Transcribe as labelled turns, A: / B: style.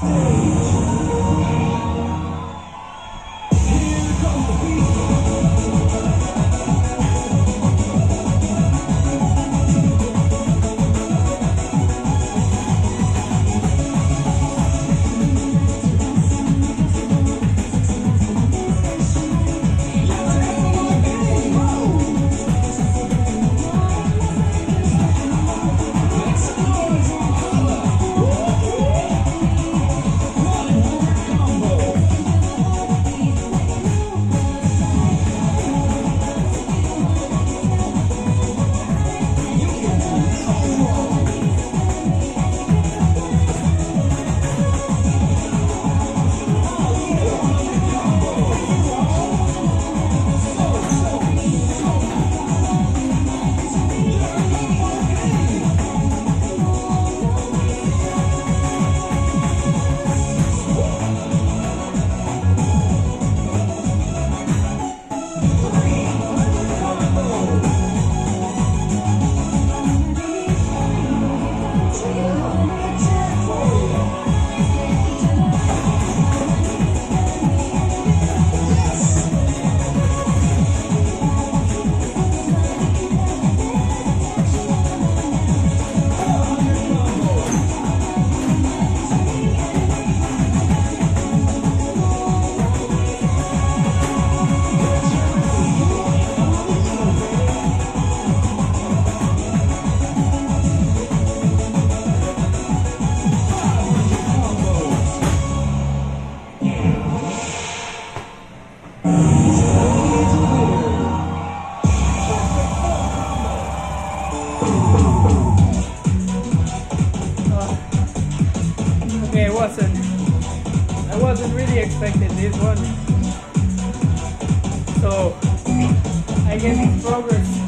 A: じゃあ。Okay, it wasn't. I wasn't really expecting this one. So, I guess it's progress.